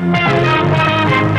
Música